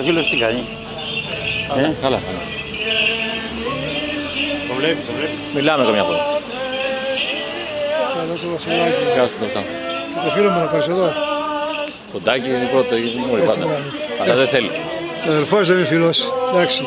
ο φίλος, τι κάνει. Ε, Καλά. το βλέπεις, το βλέπεις. Μιλάμε καμιά φορά. Καλό το Βασιλάκι. Γεια σου Δόκτωρα. Και το φίλο μου να πάρεις εδώ. Το Τάκη είναι πρώτο, είναι μόνο πάντα. Αλλά δεν θέλει. Ο αδελφός δεν είναι φίλος. Εντάξει.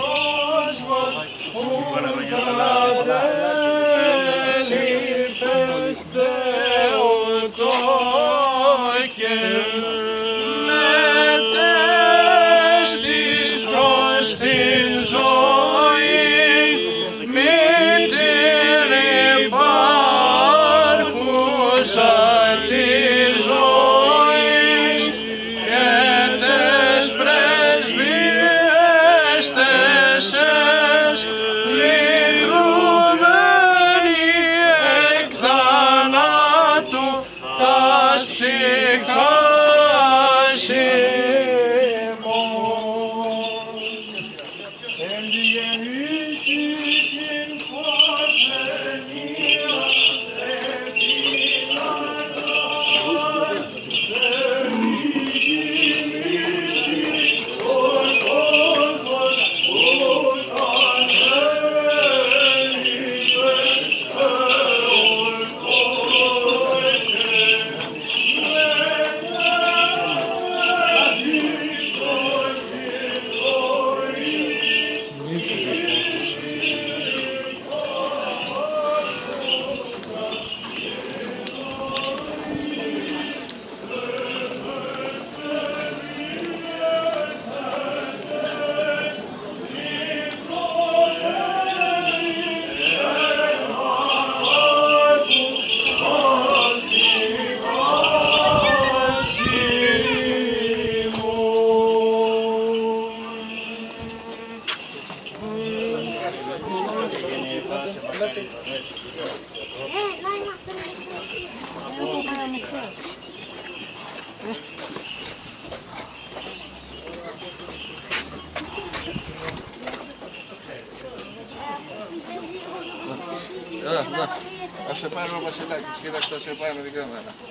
Σε πάρουμε βασιλάκι, κοίταξε θα σε πάρουμε την κάμερα. Κάμερα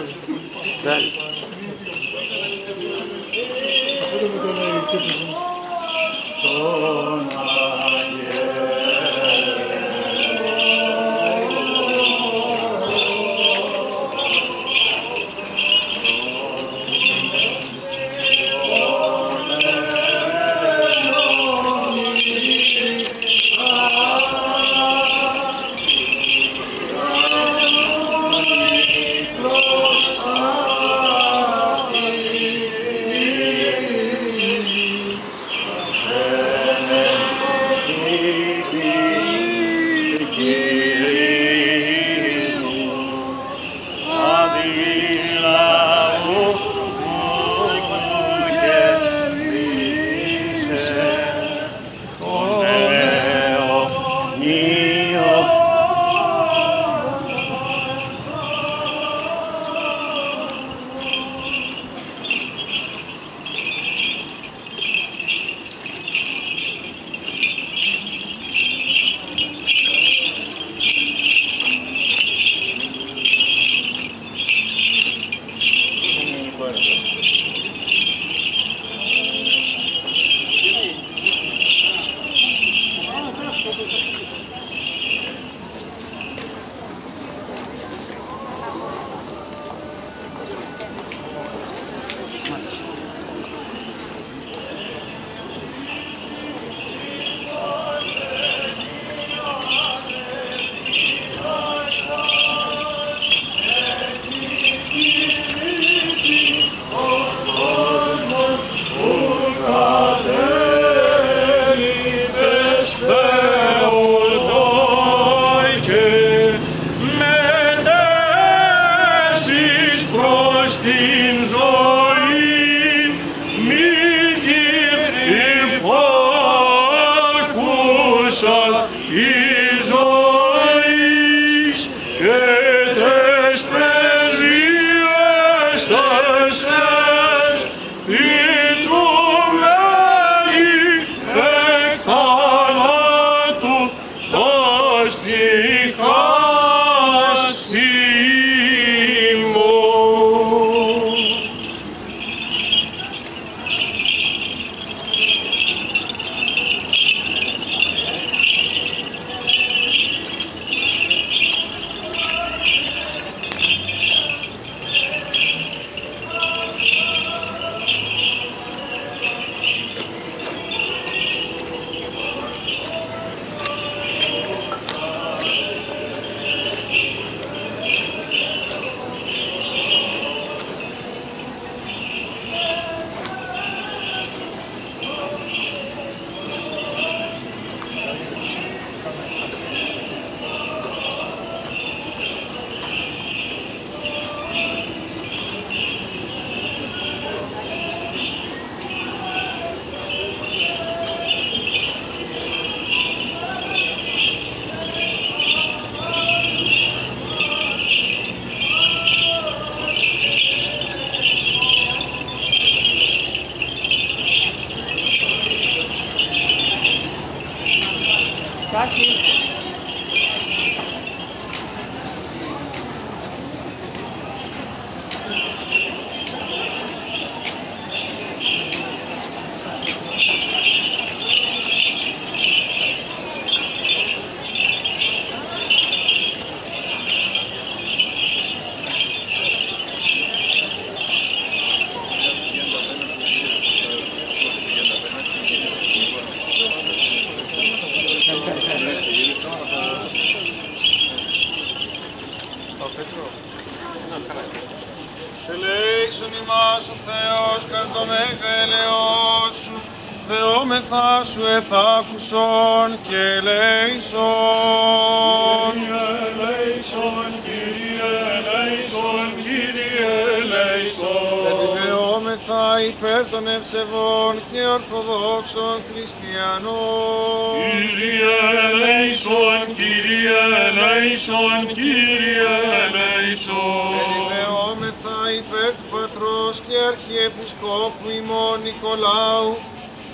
Dale. Dale. Ελέησον Κύριε, ελέησον. Επιβεβαιόμεθα υπέρ των ευσεβών και ορθοδόξων χριστιανών. Κύριε ελέησον, Κύριε ελέησον, Κύριε ελέησον. Περιβεόμεθα υπέρ του Πατρός και Αρχιεπισκόπου ημών Νικολάου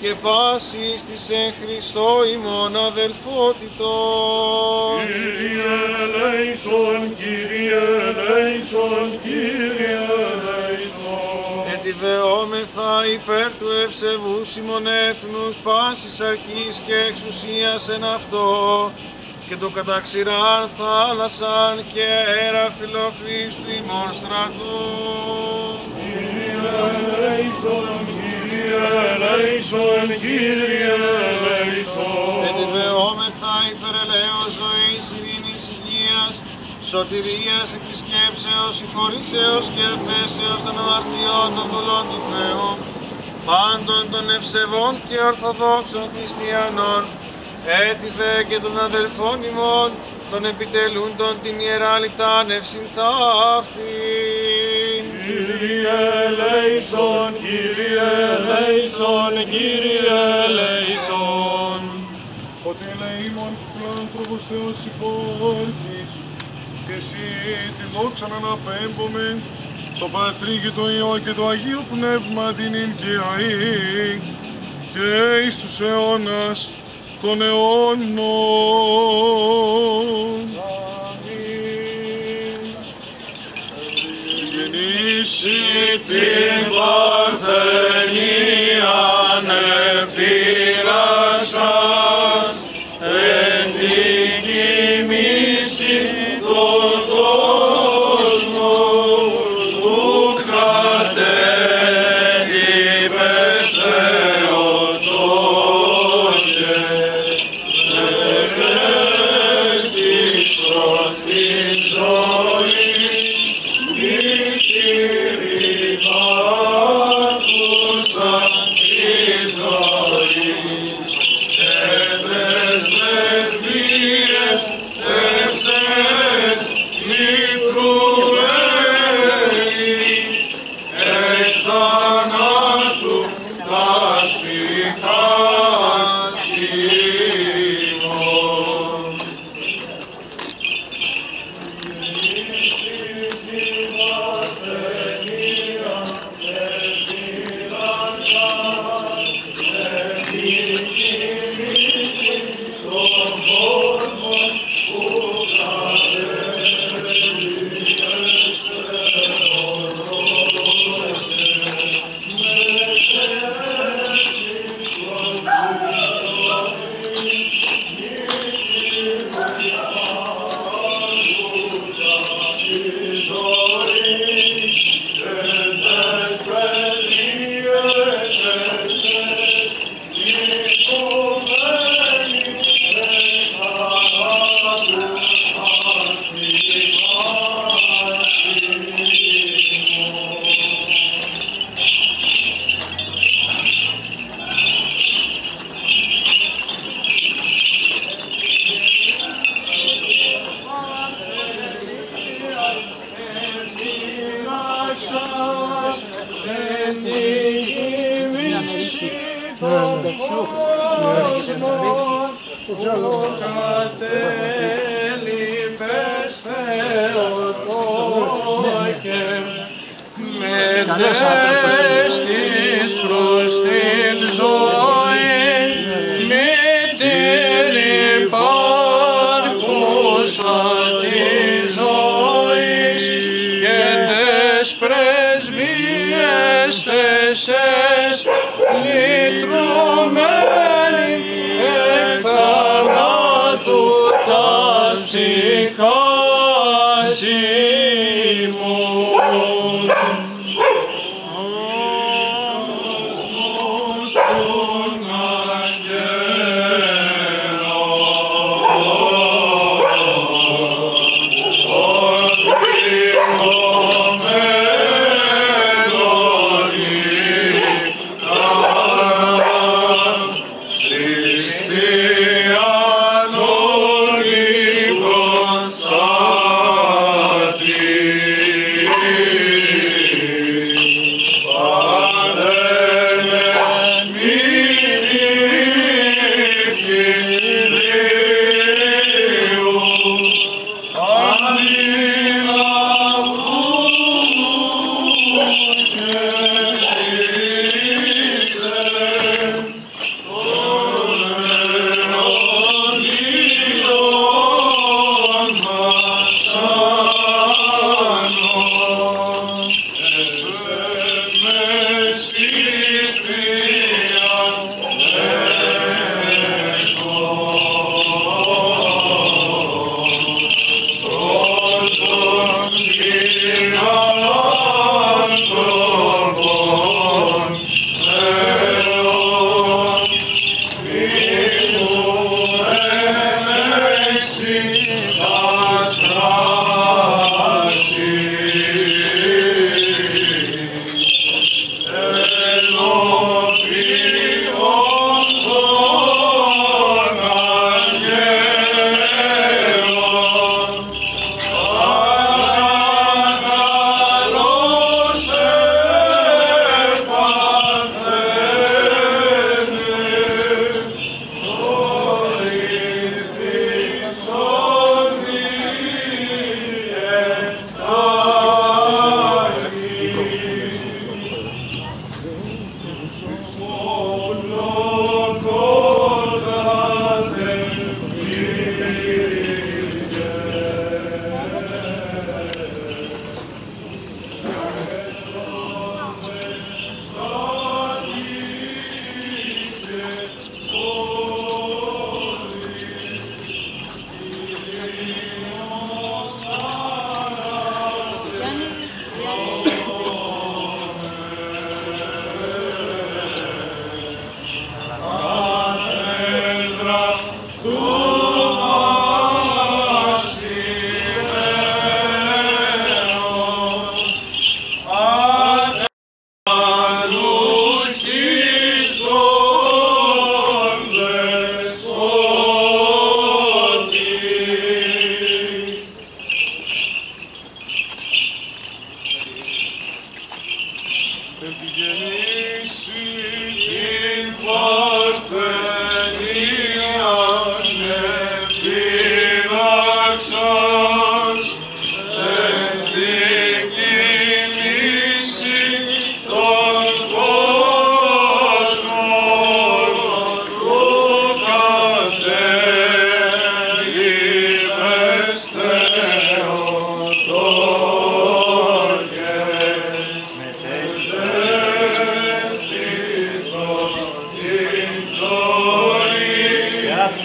και πάσης της εν Χριστώ ημών αδελφότητος. Κύριε ελέησον, Κύριε ελέησον, Κύριε ελέησον. Ετιβεόμεθα υπέρ του ευσεβού ημών έθνους πάσης αρκής και εξουσίας εν αυτό και το καταξηράν θάλασσαν και αέρα φιλοφρίστου ημών στρατού. Κύριε ελέησον, Κύριε ελέησον, Κύριε ελέησον. Ετιβεόμεθα υπερελαίος ζωής, ειρήνης, υγείας, σωτηρίας, επισκέψεως, συγχωρήσεως και εφέσεως των αμαρτιών των πολλών του Θεού, πάντων των ευσεβών και ορθοδόξων χριστιανών, έτυχε και των αδελφών ημών, των επιτελούντων την ιερά λιτάνευσιν ταύτην. Κύριε ελέησον, Κύριε ελέησον, Κύριε ελέησον. Ότι ελεήμων άνθρωπος Θεός υπόρχης και εσύ τη δόξα να αναπέμπομε το Πατρί και το Υιό και το Αγίο Πνεύμα την ειν και αή και εις τους αιώνας των αιώνων. Γεννήσει Την παρθενίαν εφύλαξας, μετέστης προς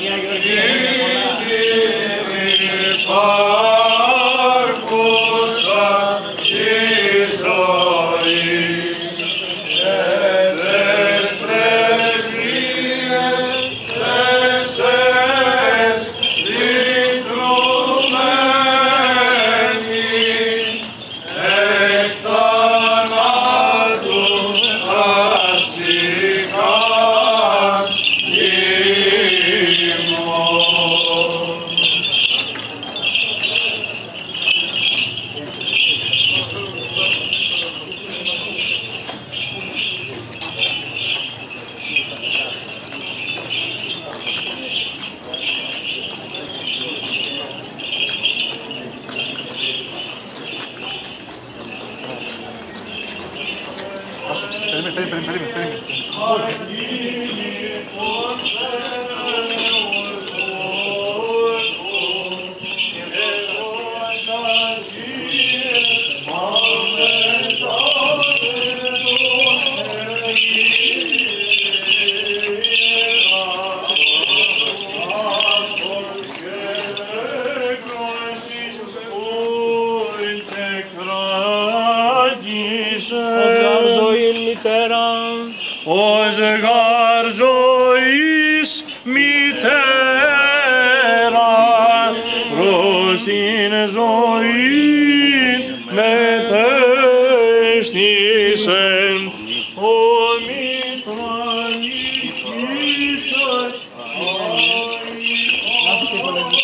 Yeah, yeah, yeah. Ως technology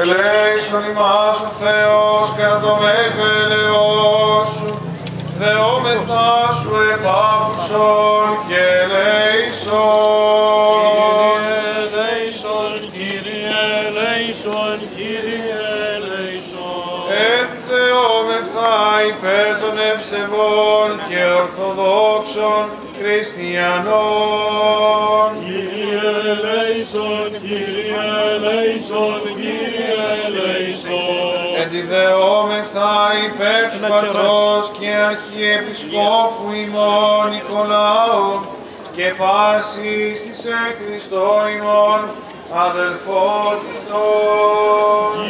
Ελέησον ημάς ο Θεός κατά το μέγα ελεός σου, δεόμεθά σου επάκουσον και ελέησον. Ελέησον, Κύριε, ελέησον, Κύριε, ελέησον. Έτσι θεόμεθα υπέρ των ευσεβών και ορθοδόξων χριστιανών. Κύριε, ελέησον, Κύριε, ελέησον, Κύριε, ελέησον. Εντιδεόμεθα υπέρ του Πατρός και Αρχιεπισκόπου ημών Νικολάου και πάσης της εν Χριστώ ημών αδελφότητων.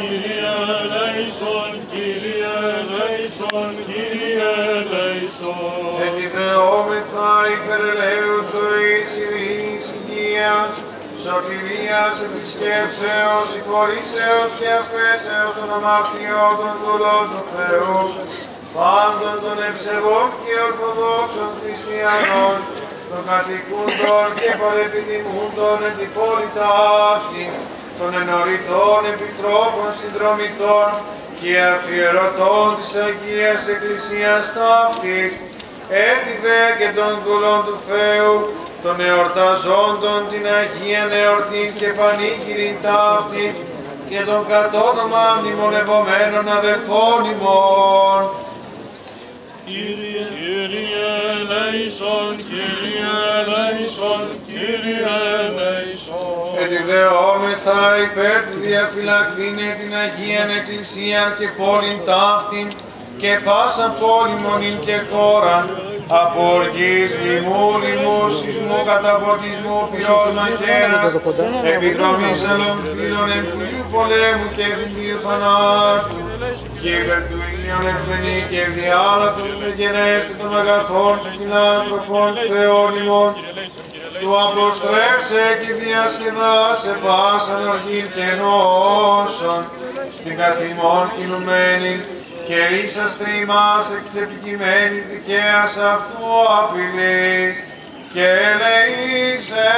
Κύριε, ελέησον, Κύριε, ελέησον, Κύριε, ελέησον. Εντιδεόμεθα υπερ σωτηρίας, επισκέψεως, συγχωρήσεως και αφέσεως των αμαρτιών των δούλων του Θεού, πάντων των ευσεβών και ορθοδόξων χριστιανών, των κατοικούντων και παρεπιτιμούντων εν την πόλη ταύτη, των ενωριτών επιτρόπων συνδρομητών και αφιερωτών της Αγίας Εκκλησίας ταύτης, έτη δε και των δούλων του Θεού, των εορταζόντων την Αγία Εορτή και πανήγυριν ταύτη, και των κατόνομα μνημονευομένων αδελφών ημών. Κύριε ελέησον, Κύριε ελέησον, Κύριε ελέησον. Ετιδεόμεθα υπέρ του διαφυλαχθήνε την Αγίαν Εκκλησία και πόλην ταύτην και πάσα πόλη μονήν και χώραν, από οργής, λοιμού, λοιμού, σεισμού, καταποντισμού, πυρός μαχαίρας, επιδρομής άλλων φίλων εμφυλίου πολέμου και βιβλίου θανάτου, και υπέρ του ήλιον ευμενή και ευδιάλατου του γενέστη των αγαθών του φιλάνθρωπων Θεών ημών, του αποστρέψε και διασκεδάσε πάσαν οργήν και νόσον, την καθημών κινουμένη, και είσαστε ημάς εξ επικειμένης δικαίας αυτού απειλής, και ελεήσε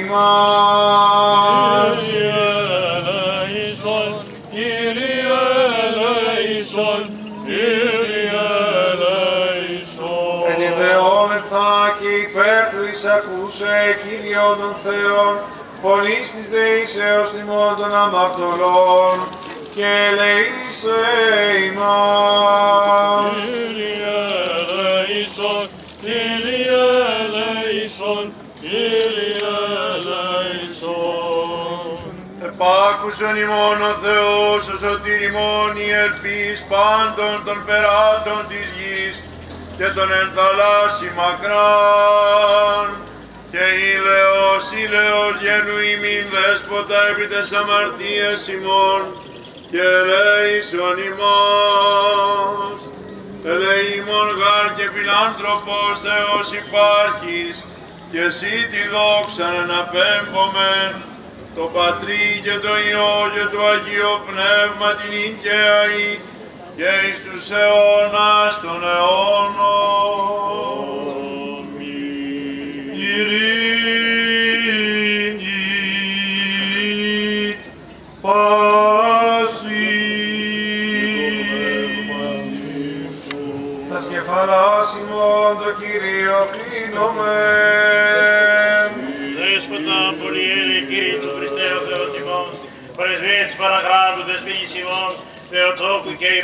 ημάς. Κύριε ελέησον, Κύριε ελέησον, Κύριε ελέησον. Ενιδεόμεθα και υπέρ του εισακούσε Κύριον των Θεών, φωνής της δεήσεως τιμών των αμαρτωλών, και ελεήσε ημάς. Κύριε ελέησον, Κύριε ελέησον, Κύριε ελέησον. Επάκουσον ημών ο Θεός, ο σωτήρ ημών η ελπίς πάντων των περάτων της γης και των εν θαλάσσι μακράν. Και ήλαιος, ήλαιος γένου ημίν δέσποτα επί τες αμαρτίες ημών και ελέησον ημάς. Ελεήμων γάρ και φιλάνθρωπος Θεός υπάρχεις και εσύ τη δόξα αναπέμπομεν το Πατρί και το Υιό και το Αγίο Πνεύμα την Ικαίαη και εις τους αιώνας των αιώνων.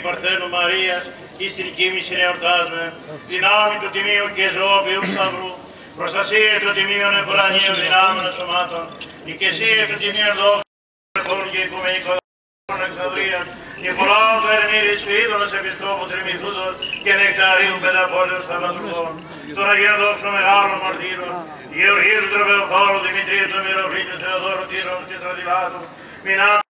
Παρθένου Μαρίας, εις την κοίμηση εορτάζουμε, δυνάμει του Τιμίου και ζωοποιού Σταυρού, προστασίες του Τιμίων εμπρανίων δυνάμεων σωμάτων, οικεσίες του Τιμίων δόξων και οικουμενικών των Εξαδρίας, Νικολάου του Ερμήρης, Φίδωνος Επισκόπου Τριμηθούτος και Νεκταρίου Πενταπόλεως Θαυματουργών, των Αγίων Δόξων Μεγάλων Μαρτύρων, Γεωργίου του Τροπεοφόρου, Δημητρίου του Μυροφύτου, Θεοδόρου Τύρων και Στρατιλάτου, Μινάτου